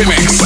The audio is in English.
Remix.